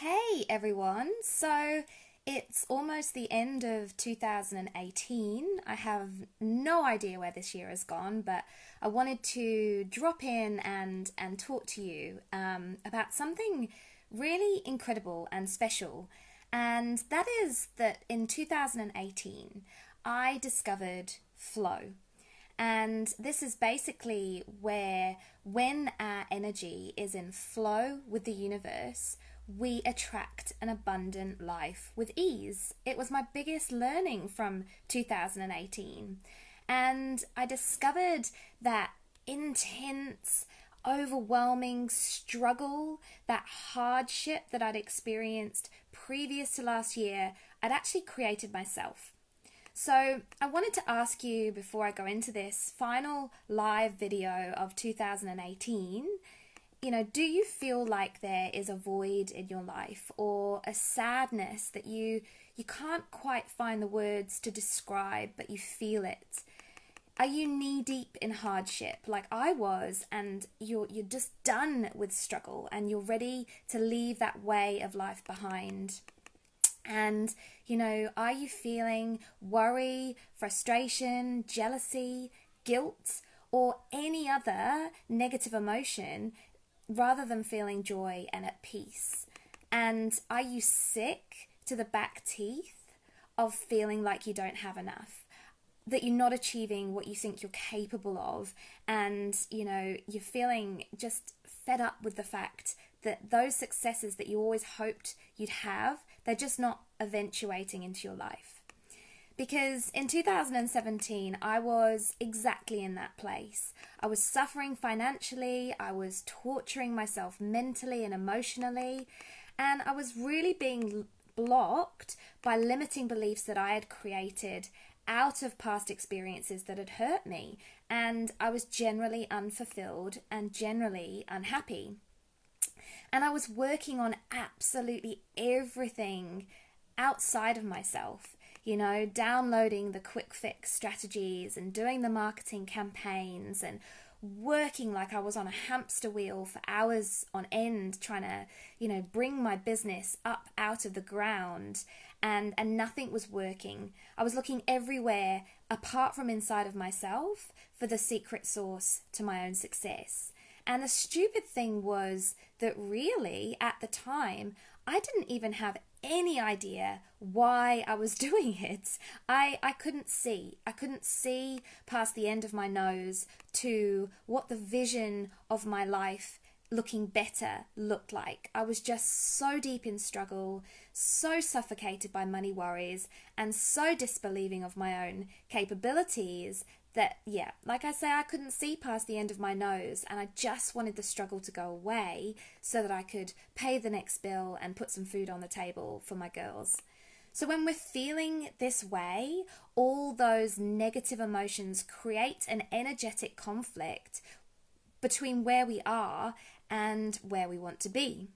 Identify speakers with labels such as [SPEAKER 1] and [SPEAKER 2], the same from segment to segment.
[SPEAKER 1] Hey everyone! So it's almost the end of 2018. I have no idea where this year has gone, but I wanted to drop in and, and talk to you um, about something really incredible and special. And that is that in 2018, I discovered flow. And this is basically where, when our energy is in flow with the universe, we attract an abundant life with ease. It was my biggest learning from 2018. And I discovered that intense, overwhelming struggle, that hardship that I'd experienced previous to last year, I'd actually created myself. So, I wanted to ask you before I go into this final live video of 2018 you know, do you feel like there is a void in your life or a sadness that you you can't quite find the words to describe but you feel it? Are you knee deep in hardship like I was and you're you're just done with struggle and you're ready to leave that way of life behind? And, you know, are you feeling worry, frustration, jealousy, guilt, or any other negative emotion rather than feeling joy and at peace? And are you sick to the back teeth of feeling like you don't have enough? That you're not achieving what you think you're capable of, and you know, you're feeling just fed up with the fact that those successes that you always hoped you'd have, they're just not eventuating into your life because in 2017 I was exactly in that place. I was suffering financially, I was torturing myself mentally and emotionally, and I was really being blocked by limiting beliefs that I had created out of past experiences that had hurt me, and I was generally unfulfilled and generally unhappy. And I was working on absolutely everything outside of myself you know, downloading the quick fix strategies and doing the marketing campaigns and working like I was on a hamster wheel for hours on end trying to, you know, bring my business up out of the ground and and nothing was working. I was looking everywhere apart from inside of myself for the secret source to my own success. And the stupid thing was that really at the time I didn't even have any idea why I was doing it. I, I couldn't see. I couldn't see past the end of my nose to what the vision of my life looking better looked like. I was just so deep in struggle, so suffocated by money worries, and so disbelieving of my own capabilities that, yeah, like I say, I couldn't see past the end of my nose, and I just wanted the struggle to go away so that I could pay the next bill and put some food on the table for my girls. So, when we're feeling this way, all those negative emotions create an energetic conflict between where we are and where we want to be.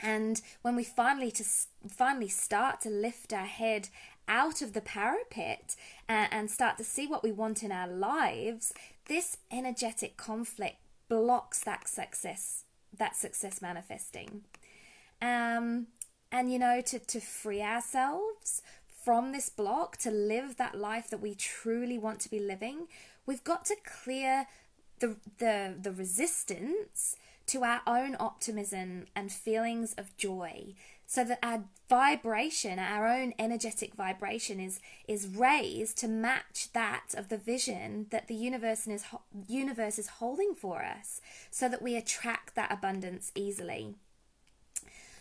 [SPEAKER 1] And when we finally to finally start to lift our head out of the parapet and, and start to see what we want in our lives, this energetic conflict blocks that success, that success manifesting. Um, and you know, to, to free ourselves from this block, to live that life that we truly want to be living, we've got to clear the the the resistance to our own optimism and feelings of joy so that our vibration our own energetic vibration is is raised to match that of the vision that the universe is universe is holding for us so that we attract that abundance easily.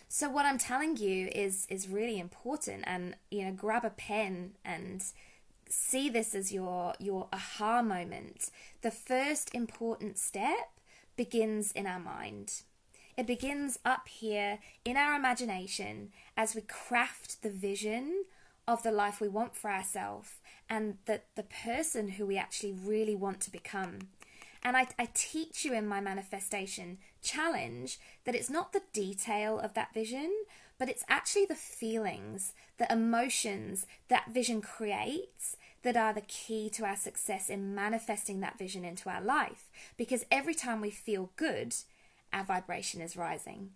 [SPEAKER 1] So what i'm telling you is is really important and you know grab a pen and see this as your your aha moment. The first important step begins in our mind it begins up here in our imagination as we craft the vision of the life we want for ourselves and the, the person who we actually really want to become. And I, I teach you in my manifestation challenge that it's not the detail of that vision, but it's actually the feelings, the emotions that vision creates that are the key to our success in manifesting that vision into our life. Because every time we feel good, our vibration is rising.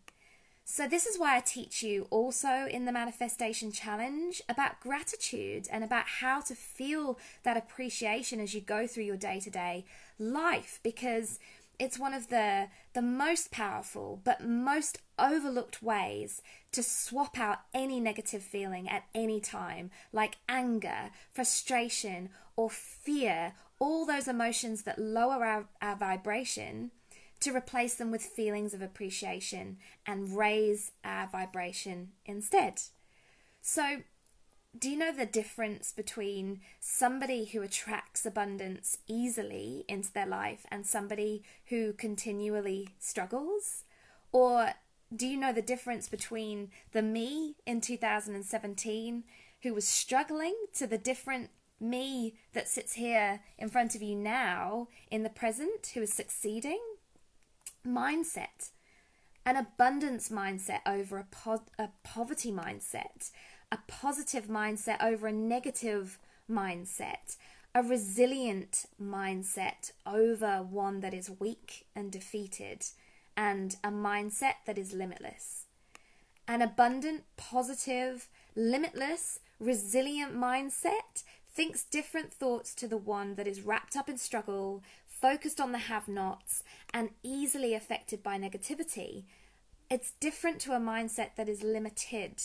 [SPEAKER 1] So, this is why I teach you also in the Manifestation Challenge about gratitude and about how to feel that appreciation as you go through your day to day life because it's one of the, the most powerful but most overlooked ways to swap out any negative feeling at any time, like anger, frustration, or fear, all those emotions that lower our, our vibration to replace them with feelings of appreciation and raise our vibration instead. So, do you know the difference between somebody who attracts abundance easily into their life and somebody who continually struggles? Or do you know the difference between the me in 2017 who was struggling to the different me that sits here in front of you now in the present who is succeeding? Mindset, an abundance mindset over a, po- a poverty mindset, a positive mindset over a negative mindset, a resilient mindset over one that is weak and defeated, and a mindset that is limitless. An abundant, positive, limitless, resilient mindset thinks different thoughts to the one that is wrapped up in struggle, focused on the have nots, and easily affected by negativity. It's different to a mindset that is limited.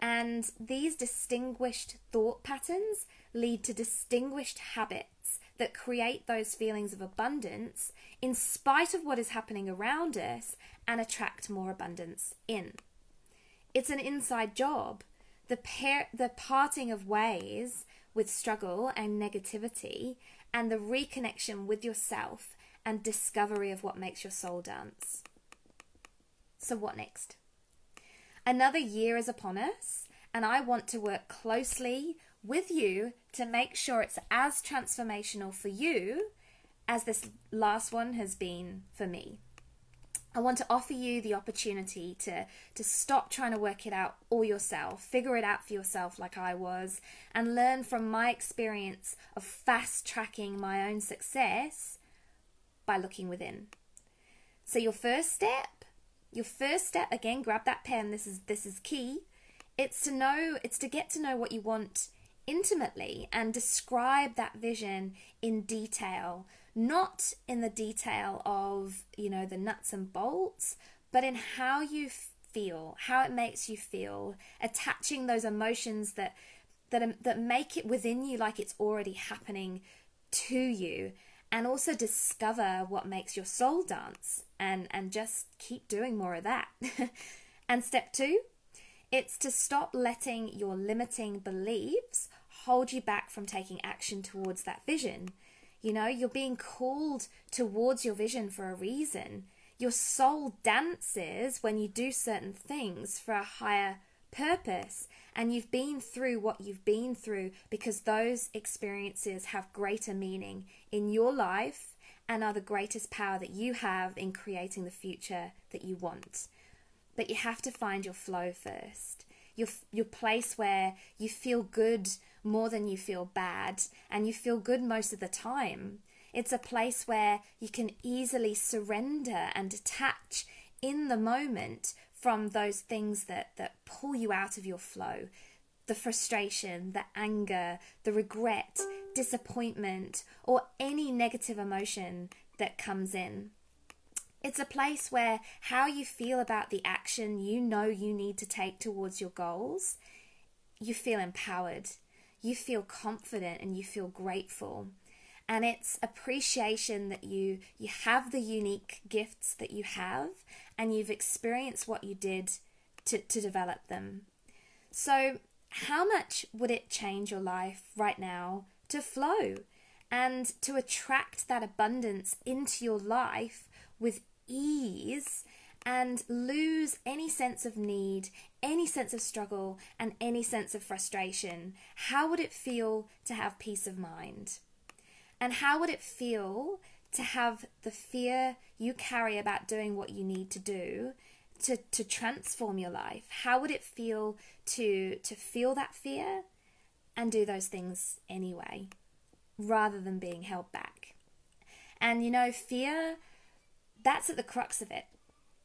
[SPEAKER 1] And these distinguished thought patterns lead to distinguished habits that create those feelings of abundance in spite of what is happening around us and attract more abundance in. It's an inside job. The, the parting of ways with struggle and negativity and the reconnection with yourself and discovery of what makes your soul dance. So, what next? Another year is upon us, and I want to work closely with you to make sure it's as transformational for you as this last one has been for me. I want to offer you the opportunity to, to stop trying to work it out all yourself, figure it out for yourself like I was, and learn from my experience of fast tracking my own success by looking within. So your first step, your first step again, grab that pen. This is this is key. It's to know, it's to get to know what you want intimately and describe that vision in detail not in the detail of, you know, the nuts and bolts, but in how you feel, how it makes you feel, attaching those emotions that that that make it within you like it's already happening to you and also discover what makes your soul dance and and just keep doing more of that. and step 2, it's to stop letting your limiting beliefs hold you back from taking action towards that vision. You know, you're being called towards your vision for a reason. Your soul dances when you do certain things for a higher purpose. And you've been through what you've been through because those experiences have greater meaning in your life and are the greatest power that you have in creating the future that you want. But you have to find your flow first. Your, your place where you feel good more than you feel bad, and you feel good most of the time. It's a place where you can easily surrender and detach in the moment from those things that, that pull you out of your flow the frustration, the anger, the regret, disappointment, or any negative emotion that comes in. It's a place where how you feel about the action you know you need to take towards your goals, you feel empowered you feel confident and you feel grateful. And it's appreciation that you you have the unique gifts that you have and you've experienced what you did to, to develop them. So how much would it change your life right now to flow and to attract that abundance into your life with ease and lose any sense of need, any sense of struggle, and any sense of frustration, how would it feel to have peace of mind? And how would it feel to have the fear you carry about doing what you need to do to, to transform your life? How would it feel to, to feel that fear and do those things anyway, rather than being held back? And you know, fear, that's at the crux of it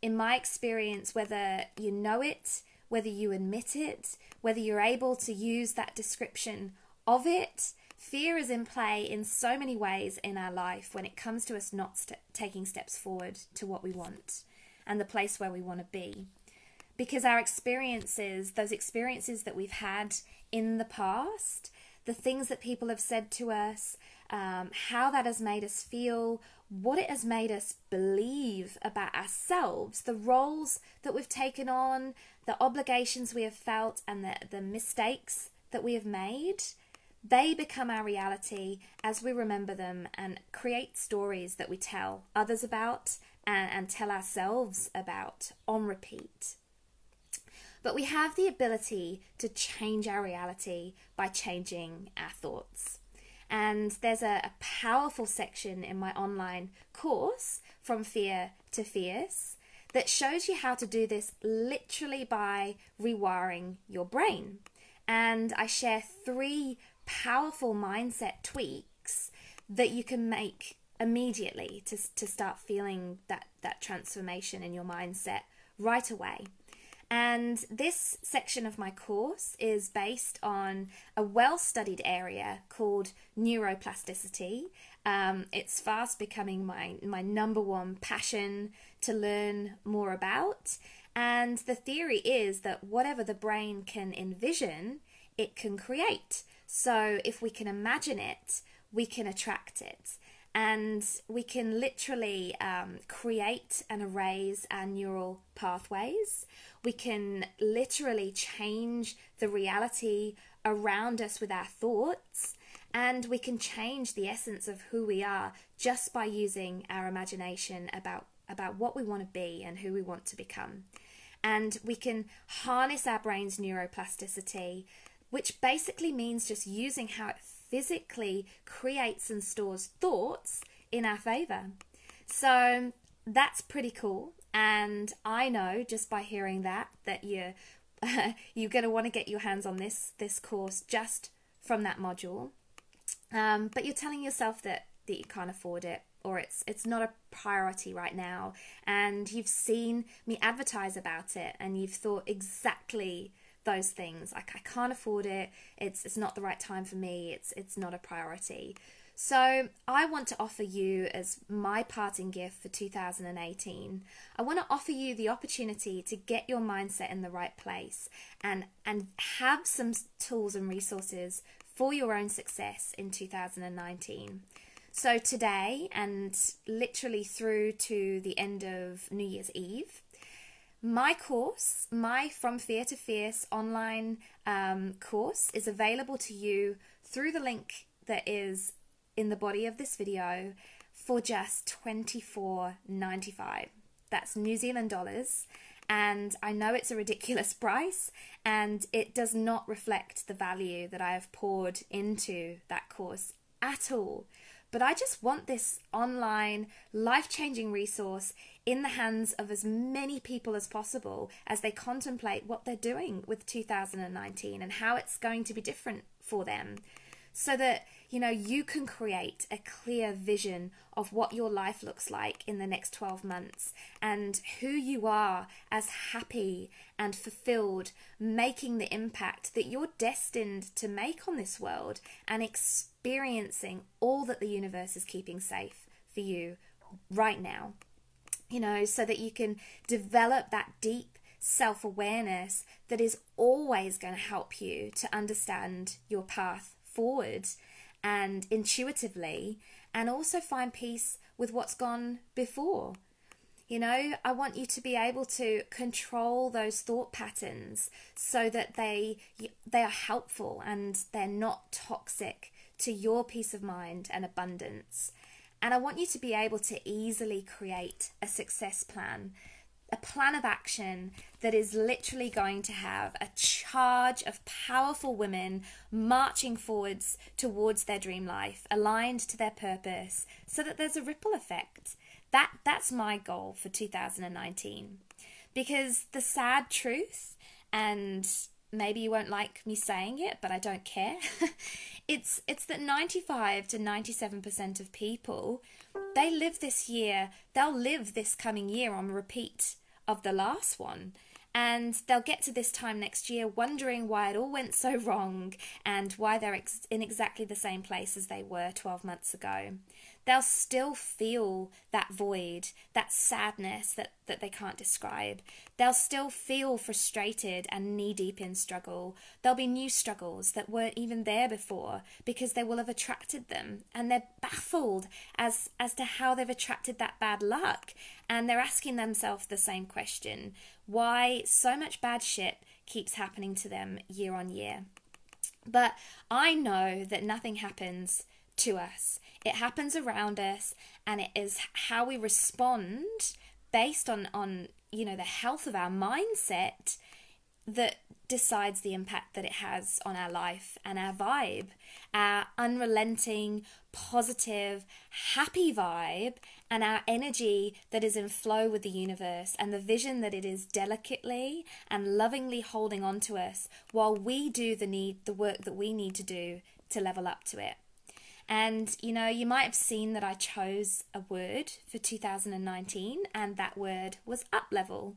[SPEAKER 1] in my experience, whether you know it, whether you admit it, whether you're able to use that description of it, fear is in play in so many ways in our life when it comes to us not st- taking steps forward to what we want and the place where we want to be. Because our experiences, those experiences that we've had in the past, the things that people have said to us, um, how that has made us feel, what it has made us believe about ourselves, the roles that we've taken on, the obligations we have felt, and the, the mistakes that we have made, they become our reality as we remember them and create stories that we tell others about and, and tell ourselves about on repeat. But we have the ability to change our reality by changing our thoughts. And there's a, a powerful section in my online course, From Fear to Fierce, that shows you how to do this literally by rewiring your brain. And I share three powerful mindset tweaks that you can make immediately to, to start feeling that, that transformation in your mindset right away. And this section of my course is based on a well studied area called neuroplasticity. Um, it's fast becoming my, my number one passion to learn more about. And the theory is that whatever the brain can envision, it can create. So if we can imagine it, we can attract it and we can literally um, create and erase our neural pathways. We can literally change the reality around us with our thoughts, and we can change the essence of who we are just by using our imagination about, about what we want to be and who we want to become. And we can harness our brain's neuroplasticity, which basically means just using how it physically creates and stores thoughts in our favor. So that's pretty cool. And I know just by hearing that that you're you're going to want to get your hands on this this course just from that module. Um, but you're telling yourself that that you can't afford it or it's it's not a priority right now and you've seen me advertise about it and you've thought exactly those things. Like I can't afford it. It's it's not the right time for me. It's it's not a priority. So, I want to offer you as my parting gift for 2018. I want to offer you the opportunity to get your mindset in the right place and and have some tools and resources for your own success in 2019. So, today and literally through to the end of New Year's Eve, my course, my From Fear to Fierce online um, course, is available to you through the link that is in the body of this video for just $24.95. That's New Zealand dollars. And I know it's a ridiculous price, and it does not reflect the value that I have poured into that course at all. But I just want this online, life changing resource in the hands of as many people as possible as they contemplate what they're doing with 2019 and how it's going to be different for them. So that, you know, you can create a clear vision of what your life looks like in the next 12 months and who you are as happy and fulfilled, making the impact that you're destined to make on this world and experiencing all that the universe is keeping safe for you right now you know, so that you can develop that deep self awareness that is always going to help you to understand your path forward and intuitively, and also find peace with what's gone before. You know, I want you to be able to control those thought patterns so that they they are helpful and they're not toxic to your peace of mind and abundance. And I want you to be able to easily create a success plan, a plan of action that is literally going to have a charge of powerful women marching forwards towards their dream life, aligned to their purpose, so that there's a ripple effect. That that's my goal for 2019. Because the sad truth and maybe you won't like me saying it, but I don't care. it's it's that 95 to 97% of people they live this year, they'll live this coming year on repeat of the last one. And they'll get to this time next year wondering why it all went so wrong and why they're ex- in exactly the same place as they were 12 months ago they'll still feel that void, that sadness that, that they can't describe. They'll still feel frustrated and knee deep in struggle. There'll be new struggles that weren't even there before because they will have attracted them. And they're baffled as, as to how they've attracted that bad luck. And they're asking themselves the same question why so much bad shit keeps happening to them year on year. But I know that nothing happens to us. It happens around us and it is how we respond based on on you know the health of our mindset that decides the impact that it has on our life and our vibe. Our unrelenting, positive, happy vibe and our energy that is in flow with the universe and the vision that it is delicately and lovingly holding on to us while we do the need the work that we need to do to level up to it. And you know, you might have seen that I chose a word for 2019 and that word was up level.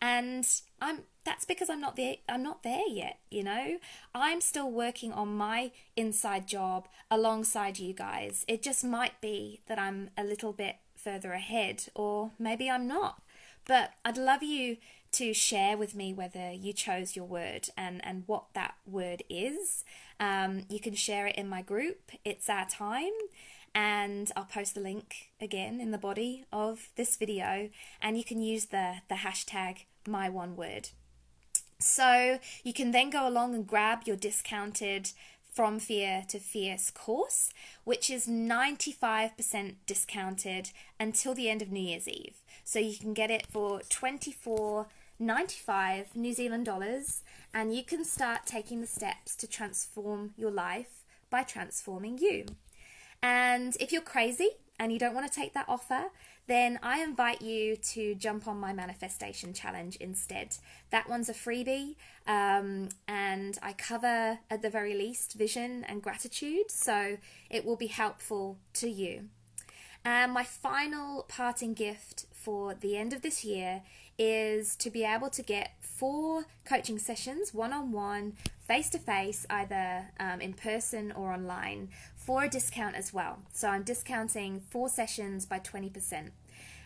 [SPEAKER 1] And I'm that's because I'm not there I'm not there yet, you know. I'm still working on my inside job alongside you guys. It just might be that I'm a little bit further ahead or maybe I'm not. But I'd love you to share with me whether you chose your word and, and what that word is. Um, you can share it in my group, It's Our Time, and I'll post the link again in the body of this video, and you can use the, the hashtag my one word. So you can then go along and grab your discounted From Fear to Fierce course, which is 95% discounted until the end of New Year's Eve. So you can get it for 24.95 New Zealand dollars and you can start taking the steps to transform your life by transforming you. And if you're crazy and you don't want to take that offer, then I invite you to jump on my manifestation challenge instead. That one's a freebie, um, and I cover at the very least vision and gratitude, so it will be helpful to you. And my final parting gift for the end of this year is to be able to get four coaching sessions, one on one, face to face, either um, in person or online, for a discount as well. So I'm discounting four sessions by 20%.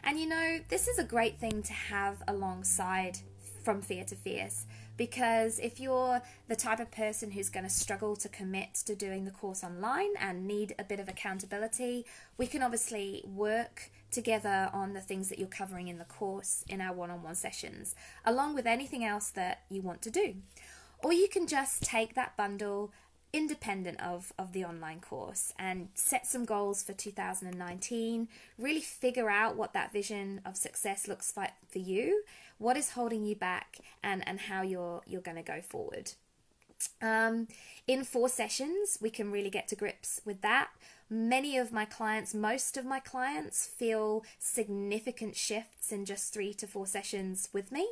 [SPEAKER 1] And you know, this is a great thing to have alongside from fear to fierce because if you're the type of person who's going to struggle to commit to doing the course online and need a bit of accountability, we can obviously work together on the things that you're covering in the course in our one on one sessions, along with anything else that you want to do. Or you can just take that bundle independent of, of the online course and set some goals for 2019. Really figure out what that vision of success looks like for you, what is holding you back, and, and how you're, you're going to go forward. Um, in four sessions, we can really get to grips with that many of my clients, most of my clients, feel significant shifts in just three to four sessions with me.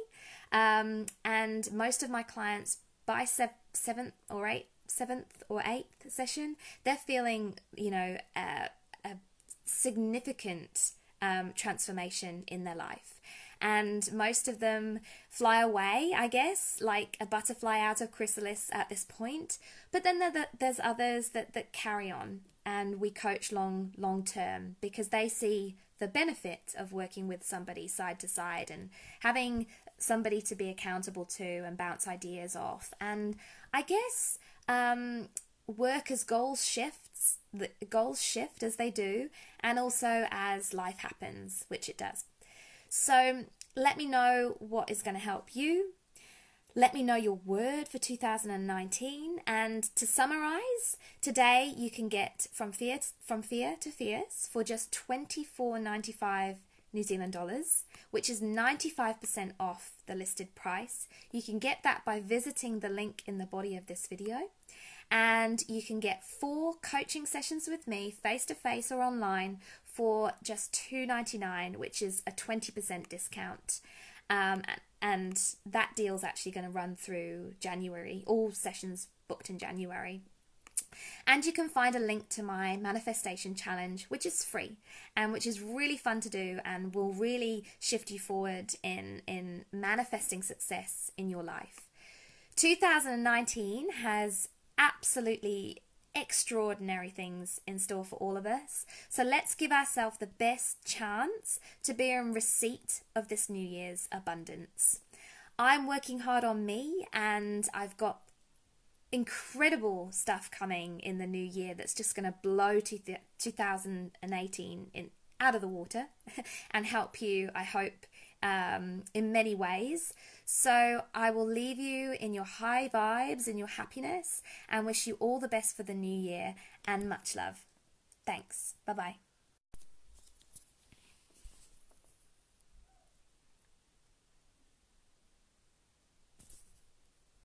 [SPEAKER 1] Um, and most of my clients, by se- seventh or eighth, seventh or eighth session, they're feeling, you know, a, a significant um, transformation in their life. And most of them fly away, I guess, like a butterfly out of chrysalis at this point. But then there's others that, that carry on and we coach long long term because they see the benefit of working with somebody side to side and having somebody to be accountable to and bounce ideas off and i guess um, goals shifts the goals shift as they do and also as life happens which it does so let me know what is going to help you let me know your word for 2019. And to summarize, today you can get from fear to, from fear to fierce for just 24.95 New Zealand dollars, which is 95% off the listed price. You can get that by visiting the link in the body of this video. And you can get four coaching sessions with me, face to face or online, for just $2.99, which is a 20% discount. Um, and that deal's actually going to run through January, all sessions booked in January. And you can find a link to my manifestation challenge, which is free and which is really fun to do and will really shift you forward in, in manifesting success in your life. 2019 has absolutely extraordinary things in store for all of us. So let's give ourselves the best chance to be in receipt of this New Year's abundance. I'm working hard on me and I've got incredible stuff coming in the new year that's just going to blow 2018 in, out of the water and help you, I hope, um, in many ways. So I will leave you in your high vibes, in your happiness, and wish you all the best for the new year and much love. Thanks. Bye bye.